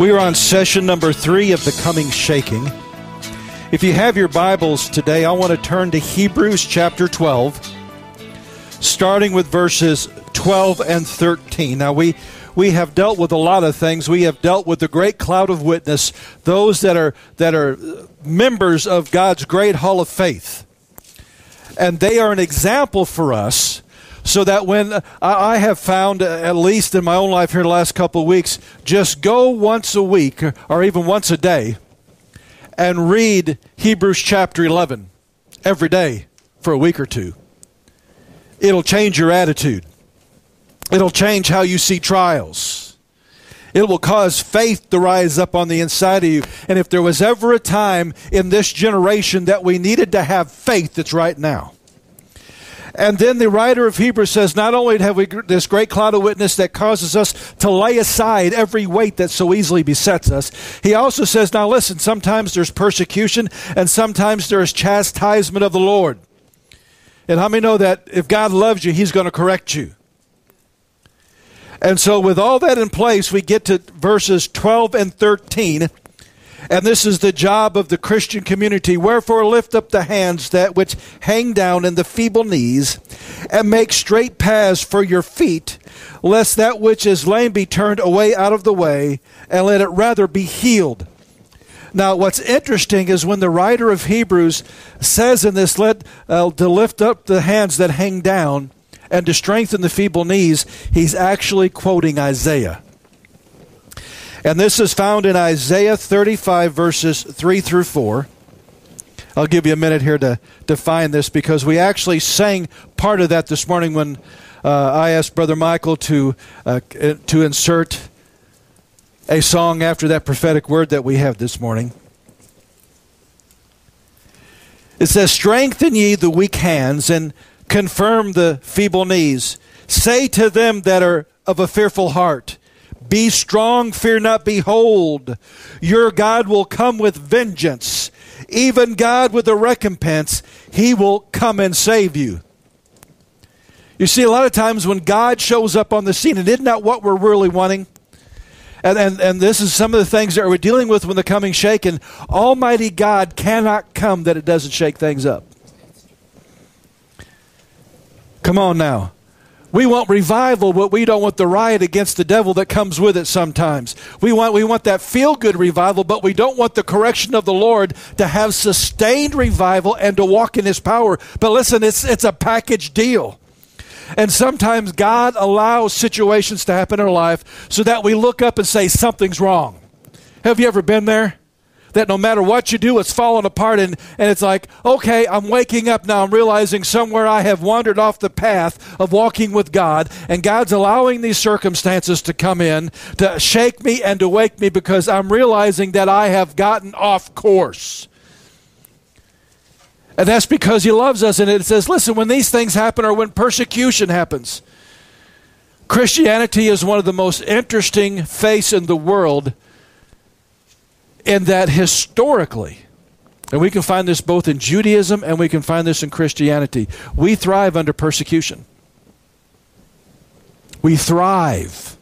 We are on session number three of the Coming Shaking. If you have your Bibles today, I want to turn to Hebrews chapter 12, starting with verses 12 and 13. Now, we, we have dealt with a lot of things. We have dealt with the great cloud of witness, those that are, that are members of God's great hall of faith. And they are an example for us so that when I have found, uh, at least in my own life here the last couple of weeks, just go once a week or even once a day and read Hebrews chapter 11 every day for a week or two. It'll change your attitude, it'll change how you see trials. It will cause faith to rise up on the inside of you. And if there was ever a time in this generation that we needed to have faith, it's right now. And then the writer of Hebrews says, not only have we this great cloud of witness that causes us to lay aside every weight that so easily besets us, he also says, now listen, sometimes there's persecution and sometimes there's chastisement of the Lord. And how many know that if God loves you, he's going to correct you? And so, with all that in place, we get to verses 12 and 13. And this is the job of the Christian community. Wherefore, lift up the hands that which hang down and the feeble knees, and make straight paths for your feet, lest that which is lame be turned away out of the way, and let it rather be healed. Now, what's interesting is when the writer of Hebrews says in this, let, uh, to lift up the hands that hang down and to strengthen the feeble knees, he's actually quoting Isaiah. And this is found in Isaiah 35, verses 3 through 4. I'll give you a minute here to define this because we actually sang part of that this morning when uh, I asked Brother Michael to, uh, to insert a song after that prophetic word that we have this morning. It says, Strengthen ye the weak hands and confirm the feeble knees. Say to them that are of a fearful heart, be strong, fear not, behold, your God will come with vengeance. Even God with a recompense, he will come and save you. You see, a lot of times when God shows up on the scene, and isn't that what we're really wanting? And, and, and this is some of the things that we're dealing with when the coming shaken. Almighty God cannot come that it doesn't shake things up. Come on now. We want revival, but we don't want the riot against the devil that comes with it sometimes. We want, we want that feel good revival, but we don't want the correction of the Lord to have sustained revival and to walk in His power. But listen, it's, it's a package deal. And sometimes God allows situations to happen in our life so that we look up and say, something's wrong. Have you ever been there? That no matter what you do, it's falling apart. And, and it's like, okay, I'm waking up now. I'm realizing somewhere I have wandered off the path of walking with God. And God's allowing these circumstances to come in to shake me and to wake me because I'm realizing that I have gotten off course. And that's because He loves us. And it says, listen, when these things happen or when persecution happens, Christianity is one of the most interesting faiths in the world in that historically, and we can find this both in Judaism and we can find this in Christianity, we thrive under persecution. We thrive.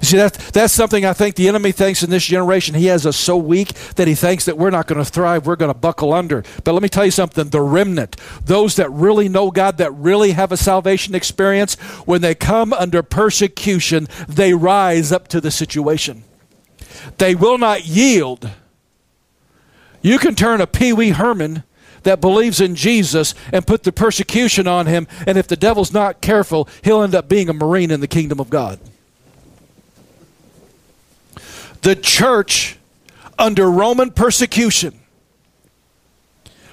You see, that, that's something I think the enemy thinks in this generation. He has us so weak that he thinks that we're not going to thrive, we're going to buckle under. But let me tell you something the remnant, those that really know God, that really have a salvation experience, when they come under persecution, they rise up to the situation. They will not yield. You can turn a Pee Wee Herman that believes in Jesus and put the persecution on him, and if the devil's not careful, he'll end up being a Marine in the kingdom of God. The church, under Roman persecution,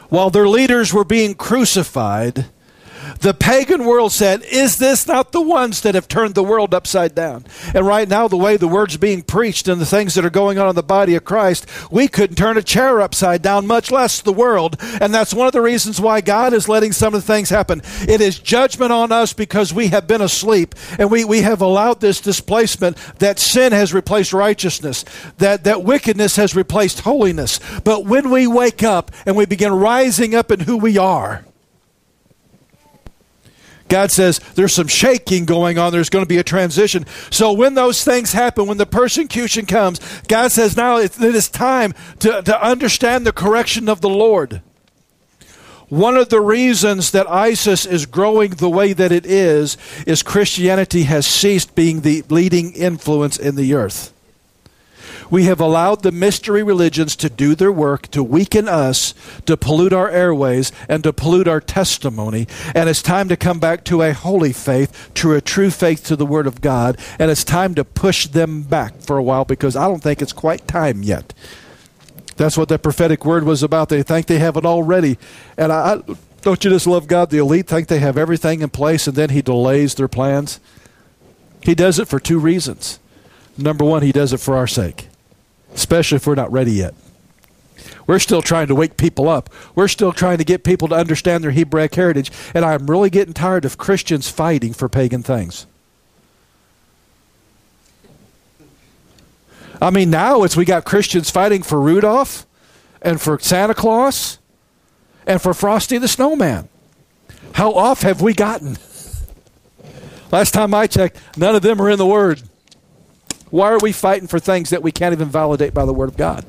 while their leaders were being crucified, the pagan world said, Is this not the ones that have turned the world upside down? And right now, the way the word's being preached and the things that are going on in the body of Christ, we couldn't turn a chair upside down, much less the world. And that's one of the reasons why God is letting some of the things happen. It is judgment on us because we have been asleep and we, we have allowed this displacement that sin has replaced righteousness, that, that wickedness has replaced holiness. But when we wake up and we begin rising up in who we are, God says there's some shaking going on. There's going to be a transition. So when those things happen, when the persecution comes, God says now it is time to, to understand the correction of the Lord. One of the reasons that ISIS is growing the way that it is is Christianity has ceased being the leading influence in the earth. We have allowed the mystery religions to do their work, to weaken us, to pollute our airways, and to pollute our testimony. And it's time to come back to a holy faith, to a true faith to the Word of God. And it's time to push them back for a while because I don't think it's quite time yet. That's what that prophetic word was about. They think they have it already. And I, I don't you just love God? The elite think they have everything in place and then He delays their plans. He does it for two reasons. Number one, He does it for our sake especially if we're not ready yet. We're still trying to wake people up. We're still trying to get people to understand their Hebraic heritage. And I'm really getting tired of Christians fighting for pagan things. I mean, now it's we got Christians fighting for Rudolph and for Santa Claus and for Frosty the Snowman. How off have we gotten? Last time I checked, none of them are in the Word. Why are we fighting for things that we can't even validate by the Word of God?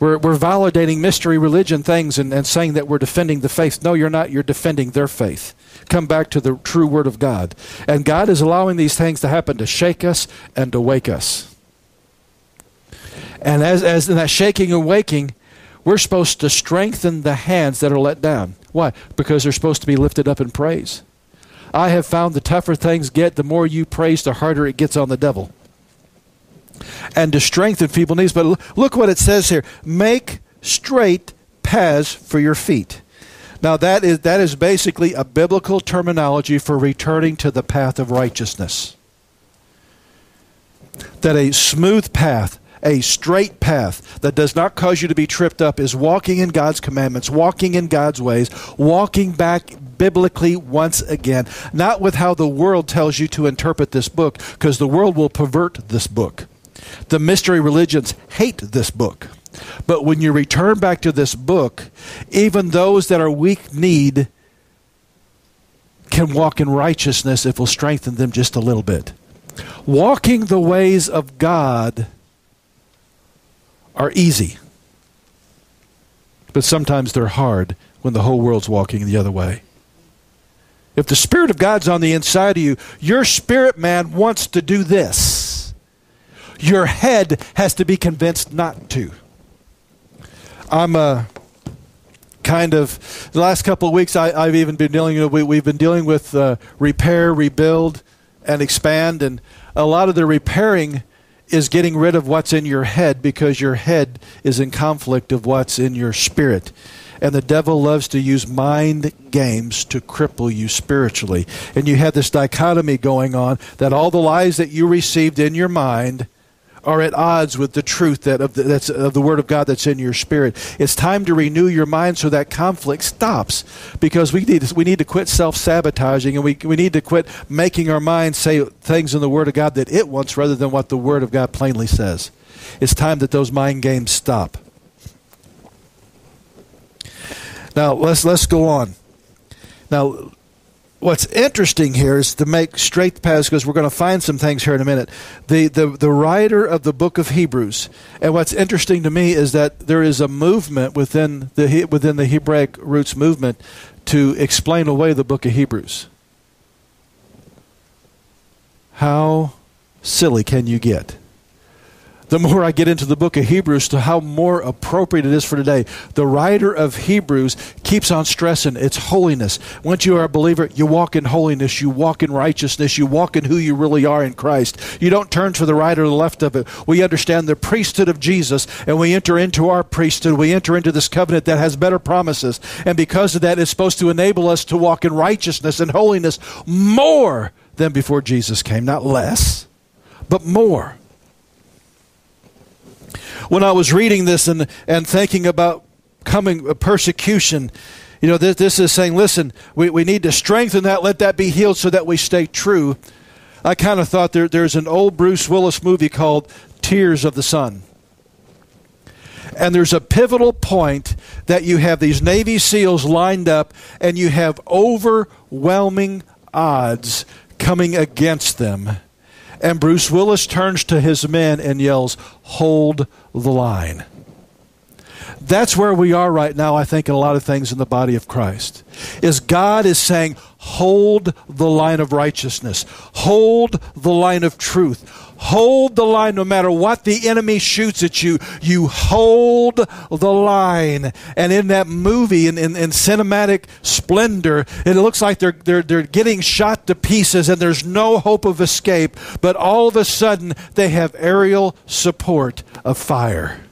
We're, we're validating mystery religion things and, and saying that we're defending the faith. No, you're not. You're defending their faith. Come back to the true Word of God. And God is allowing these things to happen to shake us and to wake us. And as, as in that shaking and waking, we're supposed to strengthen the hands that are let down. Why? Because they're supposed to be lifted up in praise. I have found the tougher things get, the more you praise, the harder it gets on the devil. And to strengthen feeble knees. But look what it says here make straight paths for your feet. Now that is that is basically a biblical terminology for returning to the path of righteousness. That a smooth path, a straight path that does not cause you to be tripped up is walking in God's commandments, walking in God's ways, walking back biblically once again, not with how the world tells you to interpret this book, because the world will pervert this book. The mystery religions hate this book. But when you return back to this book, even those that are weak need can walk in righteousness if we'll strengthen them just a little bit. Walking the ways of God are easy, but sometimes they're hard when the whole world's walking the other way. If the Spirit of God's on the inside of you, your spirit man wants to do this. Your head has to be convinced not to. I'm a uh, kind of the last couple of weeks. I, have even been dealing with. We, have been dealing with uh, repair, rebuild, and expand, and a lot of the repairing is getting rid of what's in your head because your head is in conflict of what's in your spirit. And the devil loves to use mind games to cripple you spiritually. And you have this dichotomy going on that all the lies that you received in your mind are at odds with the truth that of the, that's of the word of God that's in your spirit. It's time to renew your mind so that conflict stops because we need to, we need to quit self-sabotaging and we we need to quit making our mind say things in the word of God that it wants rather than what the word of God plainly says. It's time that those mind games stop. Now let's let's go on. Now, what's interesting here is to make straight paths because we're going to find some things here in a minute. The, the the writer of the book of Hebrews, and what's interesting to me is that there is a movement within the within the Hebraic roots movement to explain away the book of Hebrews. How silly can you get? The more I get into the book of Hebrews to how more appropriate it is for today. The writer of Hebrews keeps on stressing it's holiness. Once you are a believer, you walk in holiness, you walk in righteousness, you walk in who you really are in Christ. You don't turn to the right or the left of it. We understand the priesthood of Jesus and we enter into our priesthood. We enter into this covenant that has better promises. And because of that, it's supposed to enable us to walk in righteousness and holiness more than before Jesus came. Not less, but more when I was reading this and, and thinking about coming uh, persecution, you know, this, this is saying, listen, we, we need to strengthen that, let that be healed so that we stay true. I kind of thought there, there's an old Bruce Willis movie called Tears of the Sun. And there's a pivotal point that you have these Navy SEALs lined up, and you have overwhelming odds coming against them. And Bruce Willis turns to his men and yells, Hold the line. That's where we are right now, I think, in a lot of things in the body of Christ. Is God is saying, hold the line of righteousness, hold the line of truth, hold the line no matter what the enemy shoots at you. You hold the line. And in that movie, in, in, in cinematic splendor, it looks like they're, they're, they're getting shot to pieces and there's no hope of escape. But all of a sudden, they have aerial support of fire.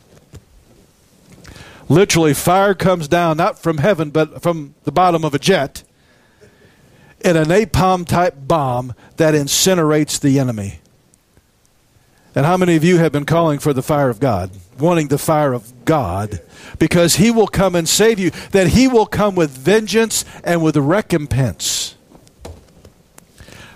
Literally, fire comes down, not from heaven, but from the bottom of a jet, in a napalm type bomb that incinerates the enemy. And how many of you have been calling for the fire of God, wanting the fire of God, because He will come and save you, that He will come with vengeance and with recompense.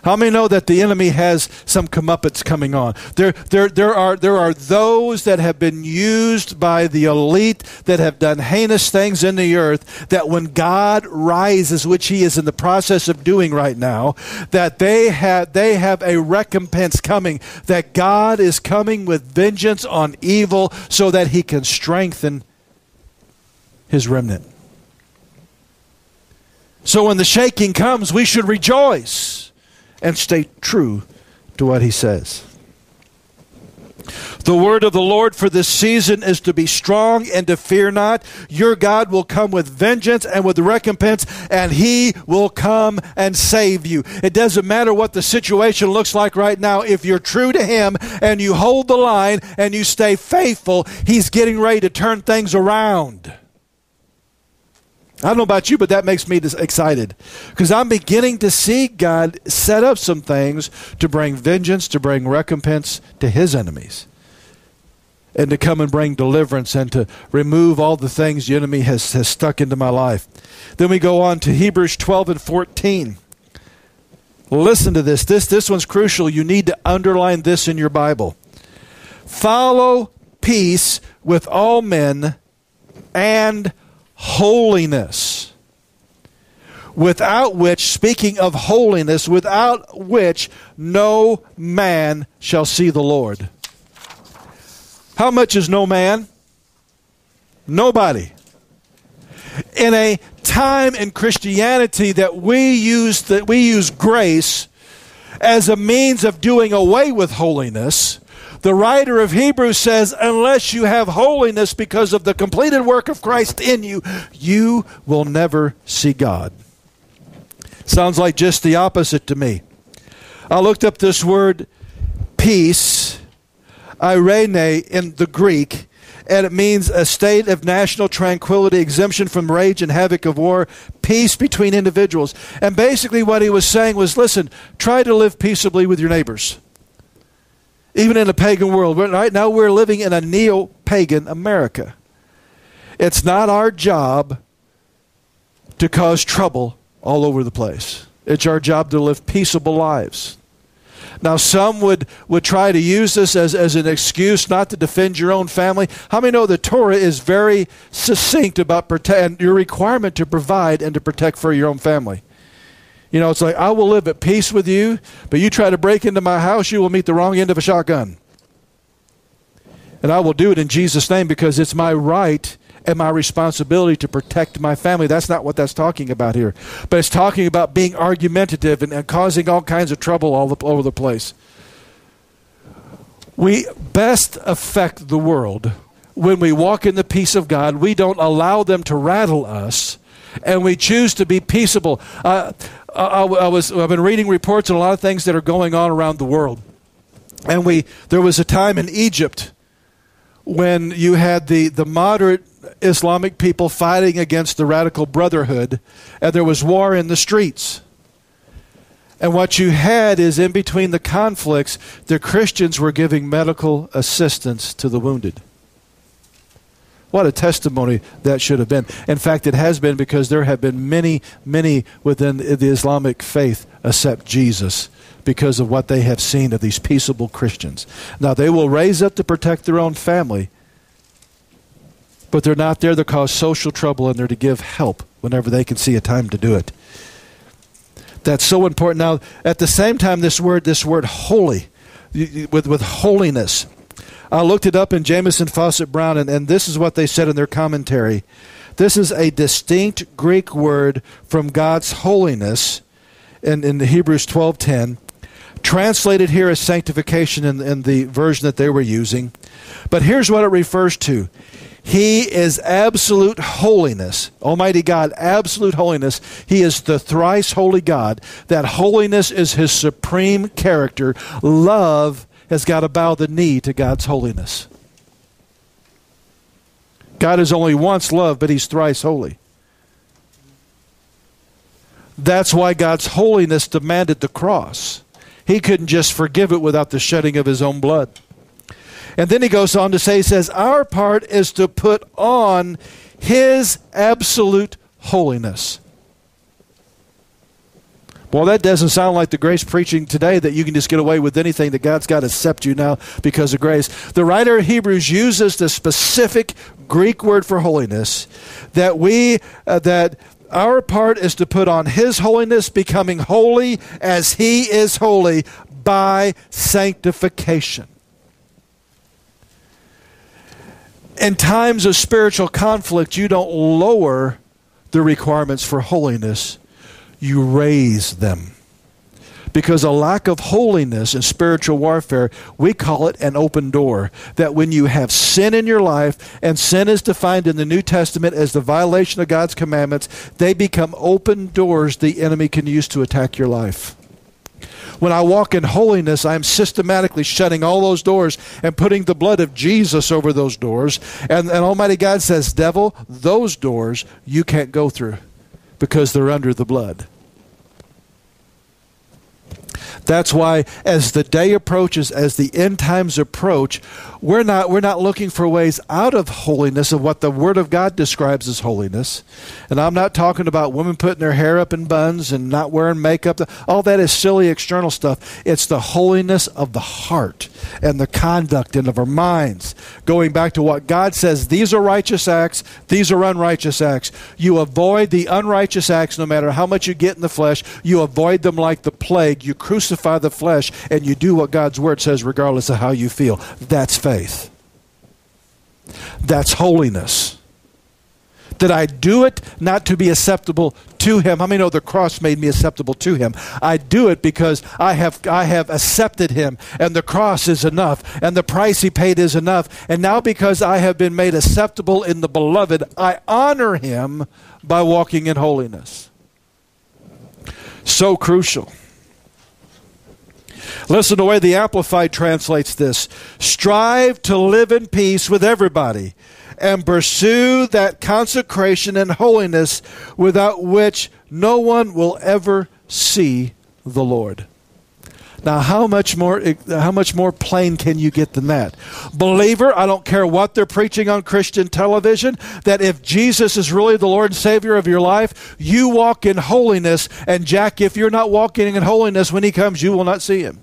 How many know that the enemy has some comeuppance coming on? There, there, there, are, there are those that have been used by the elite that have done heinous things in the earth that when God rises, which he is in the process of doing right now, that they have, they have a recompense coming, that God is coming with vengeance on evil so that he can strengthen his remnant. So when the shaking comes, we should rejoice and stay true to what he says. The word of the Lord for this season is to be strong and to fear not. Your God will come with vengeance and with recompense, and He will come and save you. It doesn't matter what the situation looks like right now. If you're true to Him and you hold the line and you stay faithful, He's getting ready to turn things around. I don't know about you, but that makes me excited because I'm beginning to see God set up some things to bring vengeance, to bring recompense to his enemies, and to come and bring deliverance and to remove all the things the enemy has, has stuck into my life. Then we go on to Hebrews 12 and 14. Listen to this. This, this one's crucial. You need to underline this in your Bible. Follow peace with all men and holiness. Without which, speaking of holiness, without which no man shall see the Lord. How much is no man? Nobody. In a time in Christianity that we use that we use grace as a means of doing away with holiness, the writer of Hebrews says, unless you have holiness because of the completed work of Christ in you, you will never see God. Sounds like just the opposite to me. I looked up this word peace, eirene in the Greek, and it means a state of national tranquility, exemption from rage and havoc of war, peace between individuals. And basically, what he was saying was listen, try to live peaceably with your neighbors even in a pagan world. Right now, we're living in a neo pagan America. It's not our job to cause trouble all over the place, it's our job to live peaceable lives. Now, some would, would try to use this as, as an excuse not to defend your own family. How many know the Torah is very succinct about protect, your requirement to provide and to protect for your own family? You know, it's like, I will live at peace with you, but you try to break into my house, you will meet the wrong end of a shotgun. And I will do it in Jesus' name because it's my right and my responsibility to protect my family. That's not what that's talking about here. But it's talking about being argumentative and, and causing all kinds of trouble all, the, all over the place. We best affect the world when we walk in the peace of God. We don't allow them to rattle us, and we choose to be peaceable. Uh, I, I, was I've been reading reports on a lot of things that are going on around the world, and we there was a time in Egypt when you had the the moderate Islamic people fighting against the radical Brotherhood, and there was war in the streets. And what you had is in between the conflicts, the Christians were giving medical assistance to the wounded. What a testimony that should have been. In fact, it has been because there have been many, many within the Islamic faith accept Jesus because of what they have seen of these peaceable Christians. Now, they will raise up to protect their own family, but they're not there to cause social trouble and they're to give help whenever they can see a time to do it. That's so important. Now, at the same time, this word, this word holy, with, with holiness. I looked it up in Jamieson Fausset Brown, and, and this is what they said in their commentary. This is a distinct Greek word from God's holiness in, in the Hebrews 12.10, translated here as sanctification in, in the version that they were using. But here's what it refers to. He is absolute holiness. Almighty God, absolute holiness. He is the thrice holy God. That holiness is his supreme character. Love has got to bow the knee to God's holiness. God is only once loved, but he's thrice holy. That's why God's holiness demanded the cross. He couldn't just forgive it without the shedding of his own blood. And then he goes on to say, he says, Our part is to put on his absolute holiness. Well, that doesn't sound like the grace preaching today that you can just get away with anything, that God's got to accept you now because of grace. The writer of Hebrews uses the specific Greek word for holiness that we, uh, that our part is to put on his holiness, becoming holy as he is holy by sanctification. in times of spiritual conflict, you don't lower the requirements for holiness, you raise them. Because a lack of holiness in spiritual warfare, we call it an open door. That when you have sin in your life, and sin is defined in the New Testament as the violation of God's commandments, they become open doors the enemy can use to attack your life. When I walk in holiness, I'm systematically shutting all those doors and putting the blood of Jesus over those doors. And, and Almighty God says, Devil, those doors you can't go through because they're under the blood. That's why as the day approaches, as the end times approach, we're not we're not looking for ways out of holiness of what the word of God describes as holiness. And I'm not talking about women putting their hair up in buns and not wearing makeup. All that is silly external stuff. It's the holiness of the heart and the conduct and of our minds. Going back to what God says, these are righteous acts, these are unrighteous acts. You avoid the unrighteous acts no matter how much you get in the flesh. You avoid them like the plague. You crucify the flesh and you do what God's word says regardless of how you feel. That's faith. That's holiness. Did I do it not to be acceptable to him? How many know the cross made me acceptable to him? I do it because I have I have accepted him and the cross is enough and the price he paid is enough. And now because I have been made acceptable in the beloved, I honor him by walking in holiness. So crucial. Listen to the way the Amplified translates this strive to live in peace with everybody and pursue that consecration and holiness without which no one will ever see the Lord. Now, how much more eh, how much more plain can you get than that? Believer, I don't care what they're preaching on Christian television, that if Jesus is really the Lord and Savior of your life, you walk in holiness, and Jack, if you're not walking in holiness when he comes, you will not see him.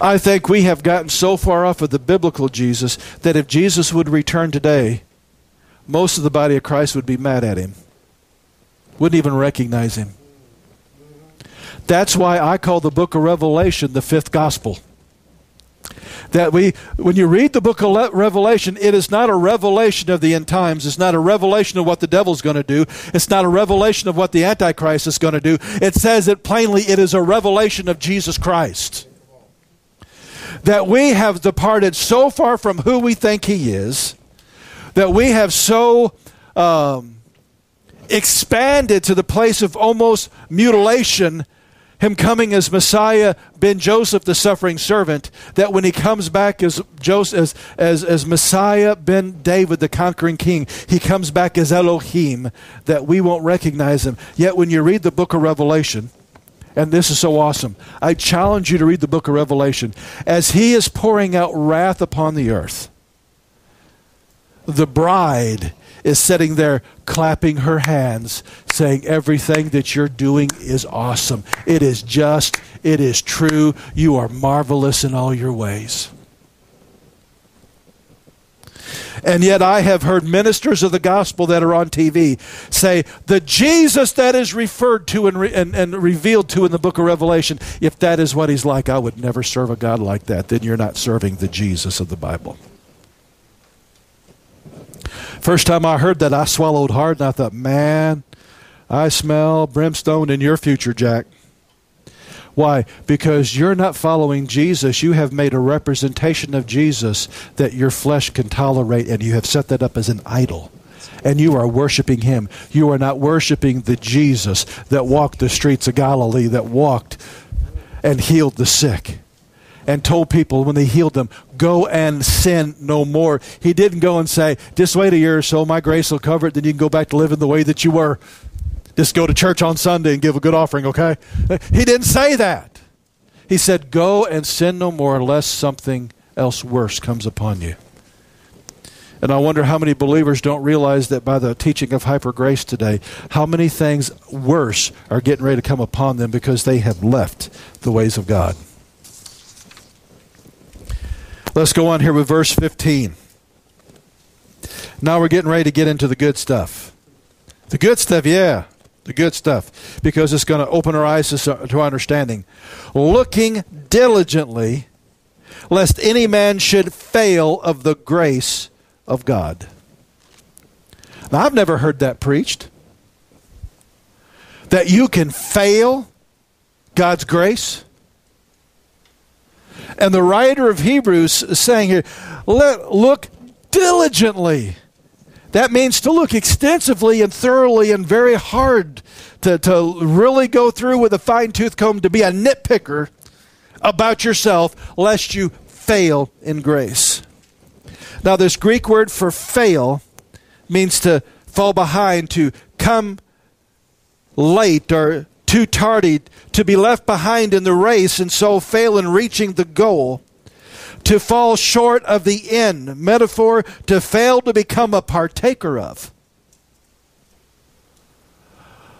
I think we have gotten so far off of the biblical Jesus that if Jesus would return today, most of the body of Christ would be mad at him, wouldn't even recognize him. That's why I call the book of Revelation the fifth gospel. That we, when you read the book of Revelation, it is not a revelation of the end times. It's not a revelation of what the devil's going to do. It's not a revelation of what the Antichrist is going to do. It says it plainly, it is a revelation of Jesus Christ that we have departed so far from who we think He is, that we have so um, expanded to the place of almost mutilation, Him coming as Messiah, ben Joseph, the suffering servant, that when He comes back as, Joseph, as, as, as Messiah, ben David, the conquering king, He comes back as Elohim, that we won't recognize Him. Yet when you read the book of Revelation, and this is so awesome. I challenge you to read the book of Revelation. As he is pouring out wrath upon the earth, the bride is sitting there clapping her hands, saying, Everything that you're doing is awesome. It is just, it is true. You are marvelous in all your ways. And yet, I have heard ministers of the gospel that are on TV say the Jesus that is referred to and, re- and, and, revealed to in the book of Revelation, if that is what he's like, I would never serve a God like that. Then you're not serving the Jesus of the Bible. First time I heard that, I swallowed hard and I thought, man, I smell brimstone in your future, Jack. Why? Because you're not following Jesus. You have made a representation of Jesus that your flesh can tolerate, and you have set that up as an idol. And you are worshiping him. You are not worshiping the Jesus that walked the streets of Galilee, that walked and healed the sick and told people when they healed them, go and sin no more. He didn't go and say, just wait a year or so, my grace will cover it, then you can go back to living the way that you were. Just go to church on Sunday and give a good offering, okay? He didn't say that. He said, Go and sin no more unless something else worse comes upon you. And I wonder how many believers don't realize that by the teaching of hyper grace today, how many things worse are getting ready to come upon them because they have left the ways of God. Let's go on here with verse 15. Now we're getting ready to get into the good stuff. The good stuff, yeah the good stuff, because it's going to open our eyes to, understanding. Looking diligently, lest any man should fail of the grace of God. Now, I've never heard that preached. That you can fail God's grace. And the writer of Hebrews is saying here, let, look diligently that means to look extensively and thoroughly and very hard to, to really go through with a fine tooth comb to be a nitpicker about yourself, lest you fail in grace. Now, this Greek word for fail means to fall behind, to come late or too tardy, to be left behind in the race and so fail in reaching the goal to fall short of the end. Metaphor, to fail to become a partaker of.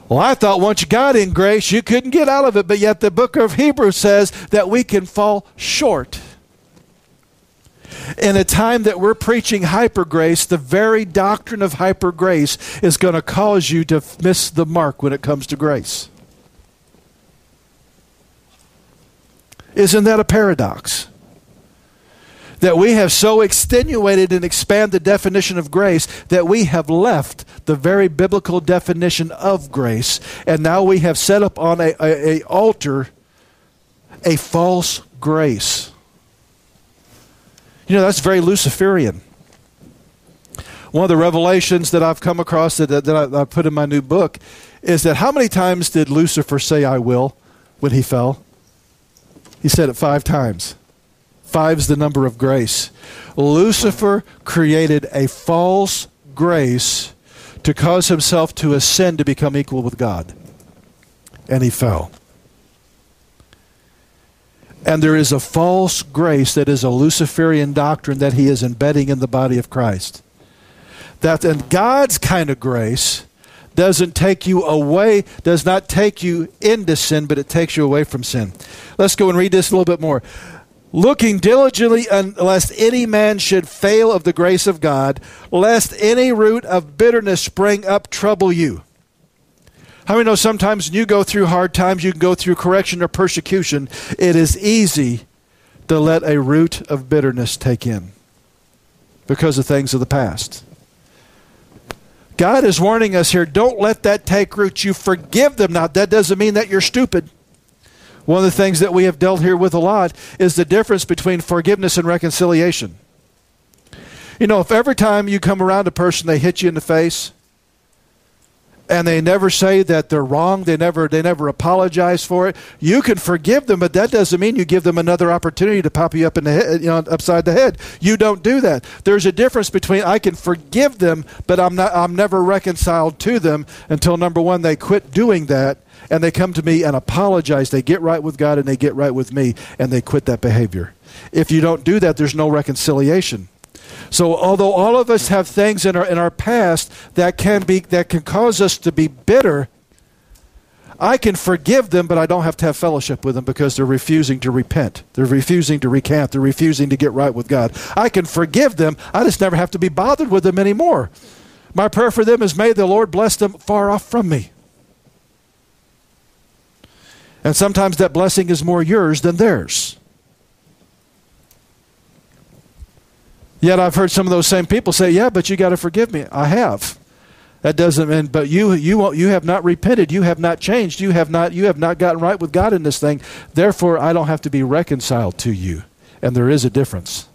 Well, I thought once you got in grace, you couldn't get out of it, but yet the book of Hebrews says that we can fall short. In a time that we're preaching hyper grace, the very doctrine of hyper grace is going to cause you to miss the mark when it comes to grace. Isn't that a paradox? that we have so extenuated and expanded the definition of grace that we have left the very biblical definition of grace, and now we have set up on a, a, a altar a false grace. You know, that's very Luciferian. One of the revelations that I've come across that, that I, I put in my new book is that how many times did Lucifer say, I will, when he fell? He said it five times. Five's the number of grace. Lucifer created a false grace to cause himself to ascend to become equal with God. And he fell. And there is a false grace that is a Luciferian doctrine that he is embedding in the body of Christ. That and God's kind of grace doesn't take you away, does not take you into sin, but it takes you away from sin. Let's go and read this a little bit more looking diligently lest any man should fail of the grace of God, lest any root of bitterness spring up trouble you. How many know sometimes when you go through hard times, you can go through correction or persecution, it is easy to let a root of bitterness take in because of things of the past. God is warning us here don't let that take root. You forgive them. Now, that doesn't mean that you're stupid. One of the things that we have dealt here with a lot is the difference between forgiveness and reconciliation. You know, if every time you come around a person, they hit you in the face, and they never say that they're wrong, they never they never apologize for it. You can forgive them, but that doesn't mean you give them another opportunity to pop you up in the head, you know, upside the head. You don't do that. There's a difference between I can forgive them, but I'm not I'm never reconciled to them until number one they quit doing that and they come to me and apologize. They get right with God and they get right with me and they quit that behavior. If you don't do that, there's no reconciliation. So although all of us have things in our in our past that can be that can cause us to be bitter, I can forgive them, but I don't have to have fellowship with them because they're refusing to repent. They're refusing to recant. They're refusing to get right with God. I can forgive them. I just never have to be bothered with them anymore. My prayer for them is may the Lord bless them far off from me. And sometimes that blessing is more yours than theirs. Yet I've heard some of those same people say, "Yeah, but you got to forgive me." I have. That doesn't mean, but you you you have not repented. You have not changed. You have not you have not gotten right with God in this thing. Therefore, I don't have to be reconciled to you. And there is a difference.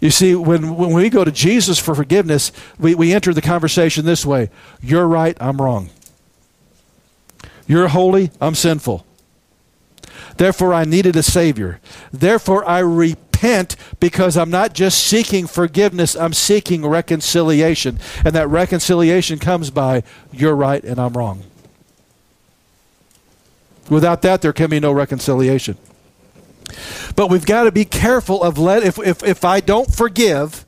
You see, when when we go to Jesus for forgiveness, we, we enter the conversation this way: You're right. I'm wrong. You're holy. I'm sinful. Therefore, I needed a Savior. Therefore, I repent repent because I'm not just seeking forgiveness, I'm seeking reconciliation. And that reconciliation comes by, you're right and I'm wrong. Without that, there can be no reconciliation. But we've got to be careful of let if, if, if I don't forgive,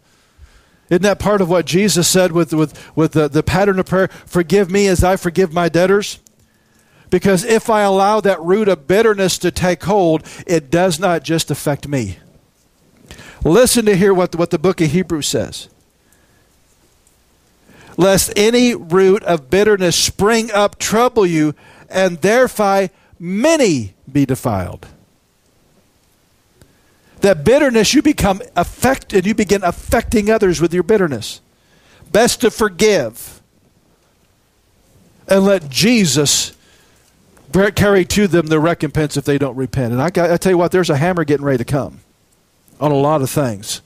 isn't that part of what Jesus said with, with, with the, the pattern of prayer? Forgive me as I forgive my debtors. Because if I allow that root of bitterness to take hold, it does not just affect me. Listen to hear what what the book of Hebrews says. Lest any root of bitterness spring up, trouble you, and thereby many be defiled. That bitterness, you become affected, you begin affecting others with your bitterness. Best to forgive and let Jesus carry to them the recompense if they don't repent. And I, I tell you what, there's a hammer getting ready to come on a lot of things.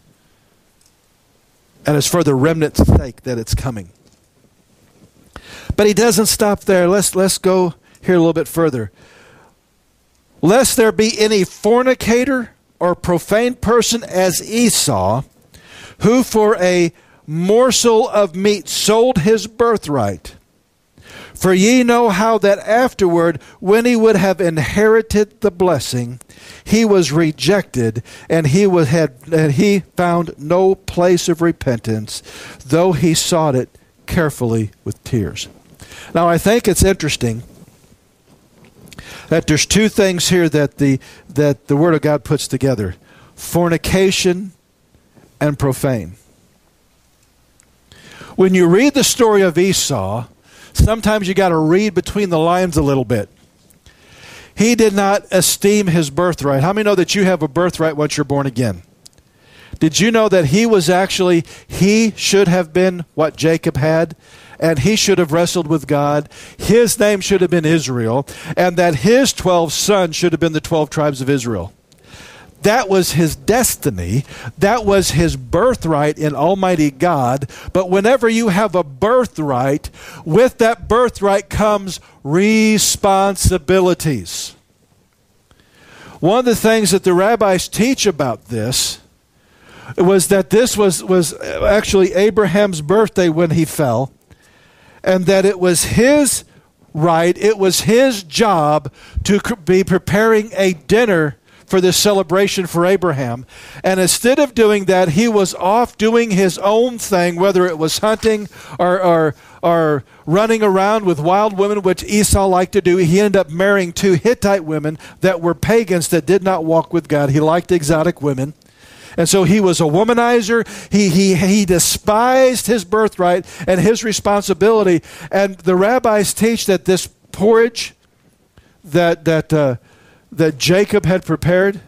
And it's for the remnant's sake that it's coming. But he doesn't stop there. Let's, let's go here a little bit further. Lest there be any fornicator or profane person as Esau, who for a morsel of meat sold his birthright. For ye know how that afterward, when he would have inherited the blessing, he was rejected, and he was had and he found no place of repentance, though he sought it carefully with tears. Now I think it's interesting that there's two things here that the that the Word of God puts together: fornication and profane. When you read the story of Esau, sometimes you got to read between the lines a little bit. He did not esteem his birthright. How many know that you have a birthright once you're born again? Did you know that he was actually, he should have been what Jacob had? And he should have wrestled with God. His name should have been Israel. And that his 12 sons should have been the 12 tribes of Israel. That was his destiny. That was his birthright in Almighty God. But whenever you have a birthright, with that birthright comes responsibilities. One of the things that the rabbis teach about this was that this was, was actually Abraham's birthday when he fell, and that it was his right, it was his job to be preparing a dinner for this celebration for Abraham. And instead of doing that, he was off doing his own thing, whether it was hunting or, or, or running around with wild women, which Esau liked to do. He ended up marrying two Hittite women that were pagans that did not walk with God. He liked exotic women. And so he was a womanizer. He, he, he despised his birthright and his responsibility. And the rabbis teach that this porridge that, that, uh, that Jacob had prepared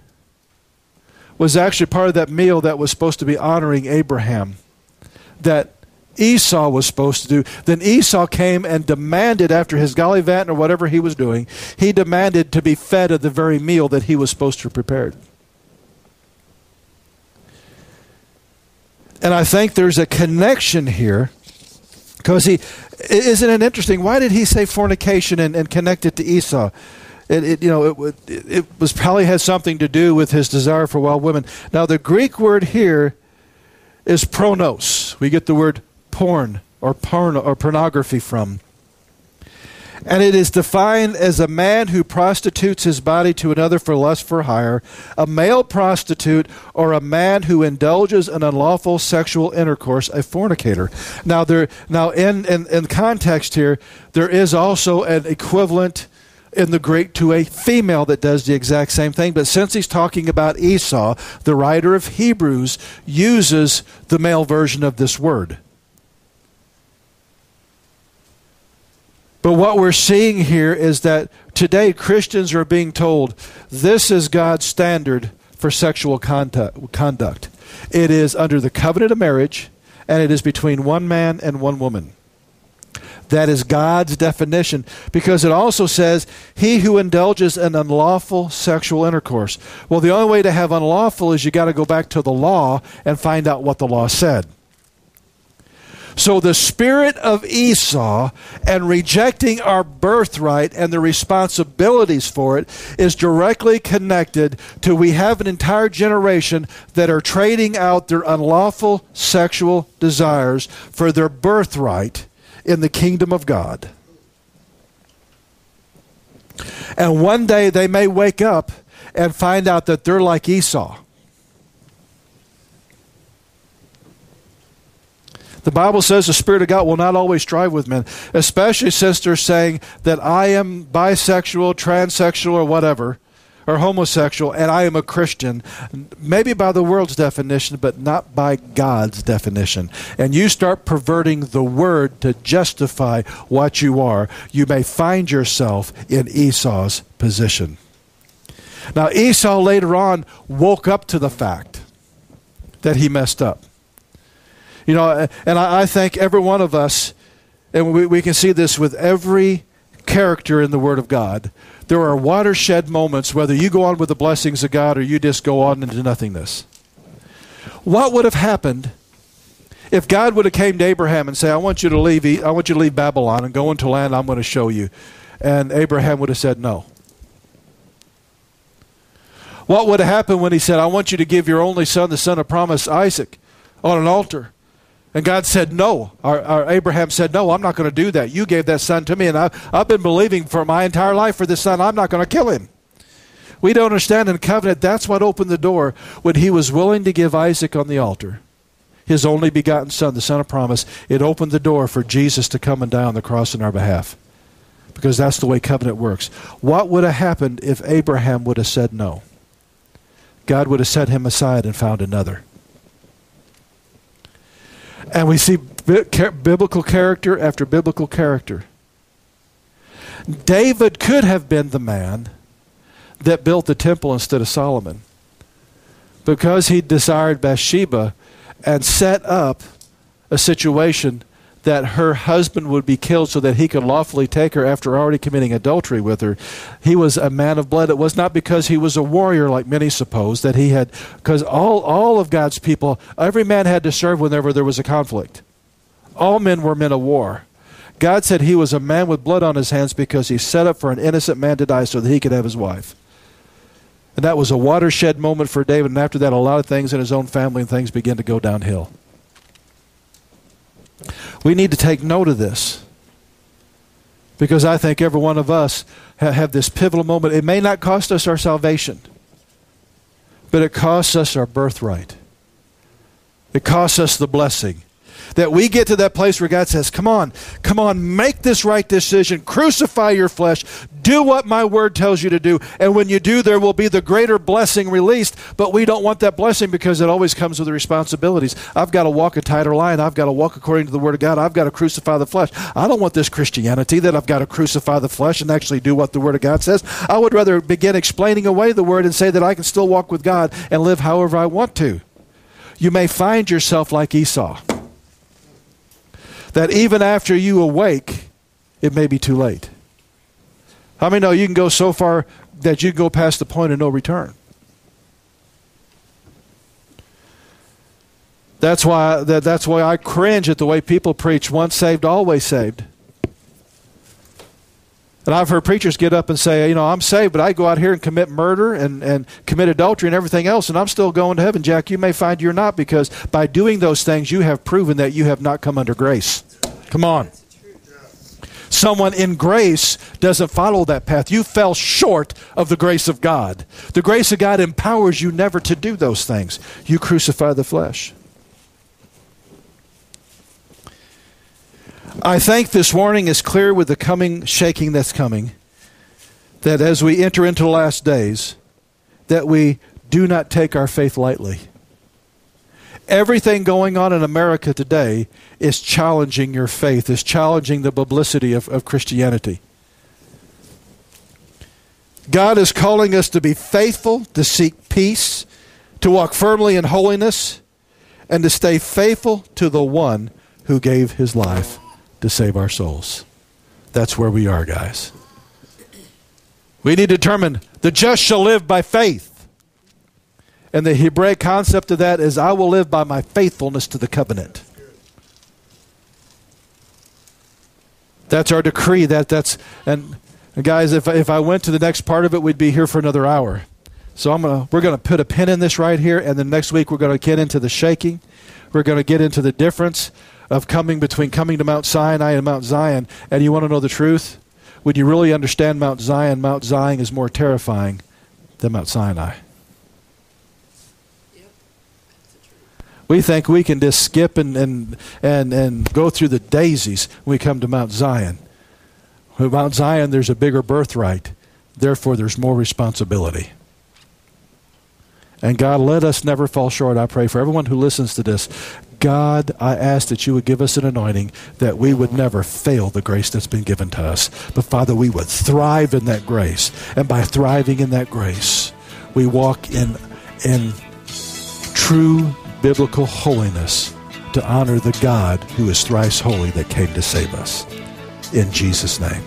was actually part of that meal that was supposed to be honoring Abraham, that Esau was supposed to do. Then Esau came and demanded, after his gallivant or whatever he was doing, he demanded to be fed of the very meal that he was supposed to have prepared. And I think there's a connection here because he isn't it interesting? Why did he say fornication and, and connect it to Esau? It, it, you know, it, it was probably has something to do with his desire for wild women. Now, the Greek word here is pornos. We get the word porn or porn or pornography from. And it is defined as a man who prostitutes his body to another for lust for hire, a male prostitute, or a man who indulges in unlawful sexual intercourse, a fornicator. Now, there, now in, in, in context here, there is also an equivalent in the Greek to a female that does the exact same thing. But since he's talking about Esau, the writer of Hebrews uses the male version of this word. But what we're seeing here is that today Christians are being told this is God's standard for sexual conduct. It is under the covenant of marriage, and it is between one man and one woman. That is God's definition because it also says, He who indulges in unlawful sexual intercourse. Well, the only way to have unlawful is you got to go back to the law and find out what the law said. So the spirit of Esau and rejecting our birthright and the responsibilities for it is directly connected to we have an entire generation that are trading out their unlawful sexual desires for their birthright in the kingdom of God. And one day they may wake up and find out that they're like Esau The Bible says the Spirit of God will not always strive with men, especially since they're saying that I am bisexual, transsexual, or whatever, or homosexual, and I am a Christian, maybe by the world's definition, but not by God's definition. And you start perverting the word to justify what you are, you may find yourself in Esau's position. Now, Esau later on woke up to the fact that he messed up. You know, and I, think every one of us, and we, we can see this with every character in the Word of God, there are watershed moments, whether you go on with the blessings of God or you just go on into nothingness. What would have happened if God would have came to Abraham and say, "I want you to leave, I want you to leave Babylon and go into land I'm going to show you," and Abraham would have said no? What would have happened when he said, "I want you to give your only son, the son of promise, Isaac, on an altar"? And God said, No. Our, our Abraham said, No, I'm not going to do that. You gave that son to me, and I, I've been believing for my entire life for this son. I'm not going to kill him. We don't understand in covenant, that's what opened the door when he was willing to give Isaac on the altar, his only begotten son, the son of promise. It opened the door for Jesus to come and die on the cross in our behalf. Because that's the way covenant works. What would have happened if Abraham would have said no? God would have set him aside and found another. And we see biblical character after biblical character. David could have been the man that built the temple instead of Solomon because he desired Bathsheba and set up a situation that her husband would be killed so that he could lawfully take her after already committing adultery with her. He was a man of blood. It was not because he was a warrior like many suppose that he had because all all of God's people, every man had to serve whenever there was a conflict. All men were men of war. God said he was a man with blood on his hands because he set up for an innocent man to die so that he could have his wife. And that was a watershed moment for David. And after that, a lot of things in his own family and things began to go downhill. We need to take note of this because I think every one of us have this pivotal moment. It may not cost us our salvation, but it costs us our birthright. It costs us the blessing that we get to that place where God says, Come on, come on, make this right decision, crucify your flesh, do what my word tells you to do. And when you do, there will be the greater blessing released. But we don't want that blessing because it always comes with responsibilities. I've got to walk a tighter line. I've got to walk according to the word of God. I've got to crucify the flesh. I don't want this Christianity that I've got to crucify the flesh and actually do what the word of God says. I would rather begin explaining away the word and say that I can still walk with God and live however I want to. You may find yourself like Esau that even after you awake, it may be too late. How many know you can go so far that you go past the point of no return? That's why that, that's why I cringe at the way people preach once saved, always saved. And I've heard preachers get up and say, you know, I'm saved, but I go out here and commit murder and, and commit adultery and everything else, and I'm still going to heaven. Jack, you may find you're not because by doing those things, you have proven that you have not come under grace. Come on. Someone in grace doesn't follow that path. You fell short of the grace of God. The grace of God empowers you never to do those things. You crucify the flesh. I think this warning is clear with the coming shaking that's coming that as we enter into the last days that we do not take our faith lightly. Everything going on in America today is challenging your faith, is challenging the publicity of, of Christianity. God is calling us to be faithful, to seek peace, to walk firmly in holiness, and to stay faithful to the one who gave his life to save our souls. That's where we are, guys. We need to determine the just shall live by faith. And the Hebraic concept of that is I will live by my faithfulness to the covenant. That's our decree. That that's and guys, if if I went to the next part of it, we'd be here for another hour. So I'm gonna we're gonna put a pin in this right here, and then next week we're gonna get into the shaking. We're gonna get into the difference of coming between coming to Mount Sinai and Mount Zion. And you want to know the truth? When you really understand Mount Zion, Mount Zion is more terrifying than Mount Sinai. We think we can just skip and, and, and, and go through the daisies when we come to Mount Zion. With Mount Zion, there's a bigger birthright. Therefore, there's more responsibility. And God, let us never fall short. I pray for everyone who listens to this. God, I ask that you would give us an anointing that we would never fail the grace that's been given to us. But Father, we would thrive in that grace. And by thriving in that grace, we walk in, in true biblical holiness to honor the God who is thrice holy that came to save us. In Jesus' name.